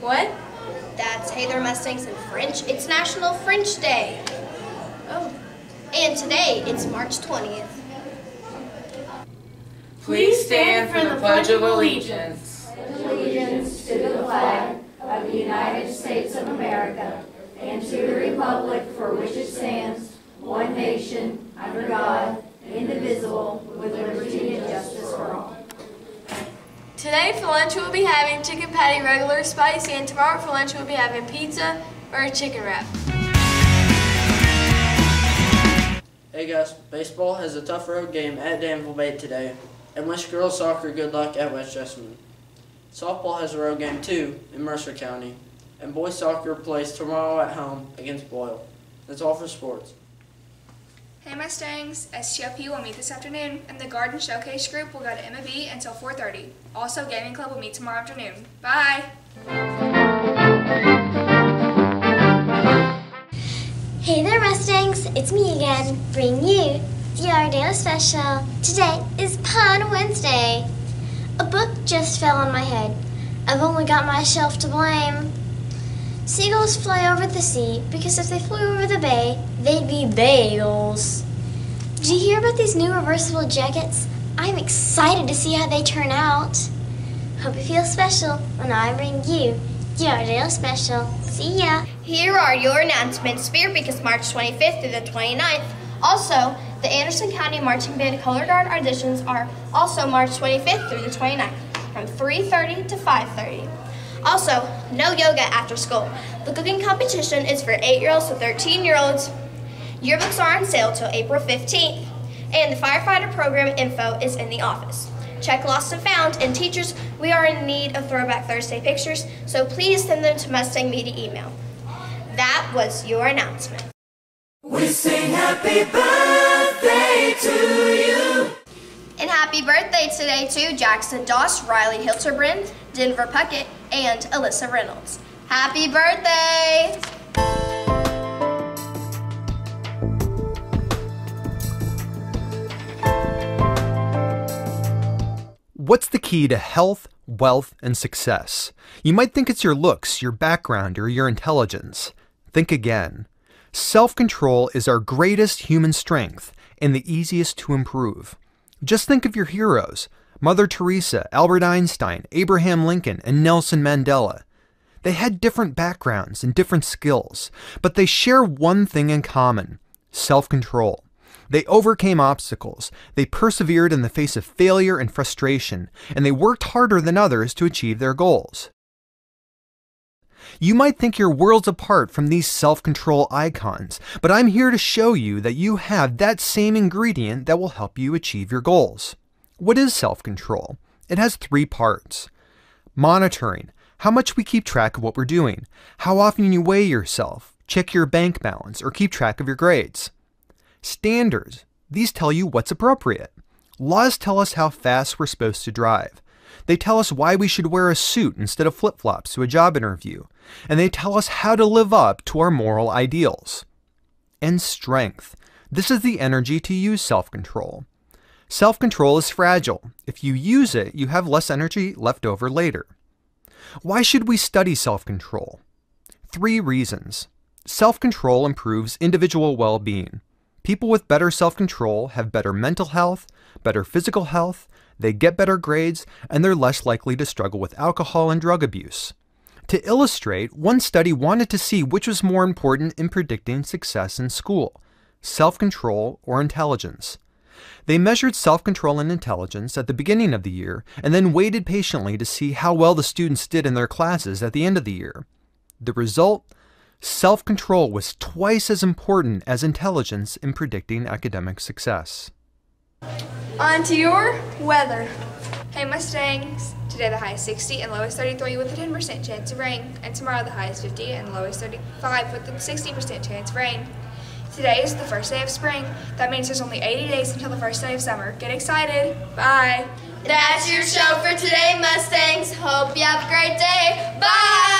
Hey There Mustangs. What? That's Hey There Mustangs in French. It's National French Day. Oh. And today, it's March 20th. Please stand for the Pledge of Allegiance. Allegiance to the flag of the United States of America and to the republic for which it stands, one nation, under God, indivisible, with liberty and justice for all. Today for lunch we'll be having chicken patty regular spicy and tomorrow for lunch we'll be having pizza or a chicken wrap. Hey guys, baseball has a tough road game at Danville Bay today, and wish girls soccer good luck at West Jessamine. Softball has a road game too in Mercer County, and boys soccer plays tomorrow at home against Boyle. That's all for sports. Hey Mustangs, STLP will meet this afternoon, and the Garden Showcase group will go to MAB until 4.30. Also, Gaming Club will meet tomorrow afternoon. Bye! Hey there, Mustangs! It's me again, bringing you the daily Special. Today is Pun Wednesday. A book just fell on my head. I've only got myself to blame. Seagulls fly over the sea because if they flew over the bay, they'd be bagels. Did you hear about these new reversible jackets? I'm excited to see how they turn out. Hope you feel special when I bring you the Ardale Special. See ya! Here are your announcements. Spear Week is March 25th through the 29th. Also, the Anderson County Marching Band Color Guard auditions are also March 25th through the 29th from 3.30 to 5.30. Also, no yoga after school. The cooking competition is for 8-year-olds to 13-year-olds. Yearbooks are on sale till April 15th. And the firefighter program info is in the office. Check lost and found, and teachers, we are in need of Throwback Thursday pictures, so please send them to Mustang Media email. That was your announcement. We sing happy birthday to you. And happy birthday today to Jackson Doss, Riley Hilterbrand, Denver Puckett, and Alyssa Reynolds. Happy birthday! What's the key to health, wealth, and success? You might think it's your looks, your background, or your intelligence. Think again. Self control is our greatest human strength and the easiest to improve. Just think of your heroes Mother Teresa, Albert Einstein, Abraham Lincoln, and Nelson Mandela. They had different backgrounds and different skills, but they share one thing in common self control. They overcame obstacles, they persevered in the face of failure and frustration, and they worked harder than others to achieve their goals. You might think you're worlds apart from these self control icons, but I'm here to show you that you have that same ingredient that will help you achieve your goals. What is self control? It has three parts monitoring, how much we keep track of what we're doing, how often you weigh yourself, check your bank balance, or keep track of your grades. Standards, these tell you what's appropriate. Laws tell us how fast we're supposed to drive. They tell us why we should wear a suit instead of flip flops to a job interview. And they tell us how to live up to our moral ideals. And strength. This is the energy to use self control. Self control is fragile. If you use it, you have less energy left over later. Why should we study self control? Three reasons. Self control improves individual well being. People with better self control have better mental health, better physical health, they get better grades, and they're less likely to struggle with alcohol and drug abuse. To illustrate, one study wanted to see which was more important in predicting success in school self control or intelligence. They measured self control and intelligence at the beginning of the year and then waited patiently to see how well the students did in their classes at the end of the year. The result Self control was twice as important as intelligence in predicting academic success. On to your weather. Hey Mustangs, today the high is 60 and low is 33 with a 10% chance of rain, and tomorrow the high is 50 and low is 35 with a 60% chance of rain. Today is the first day of spring. That means there's only 80 days until the first day of summer. Get excited. Bye. That's your show for today, Mustangs. Hope you have a great day. Bye!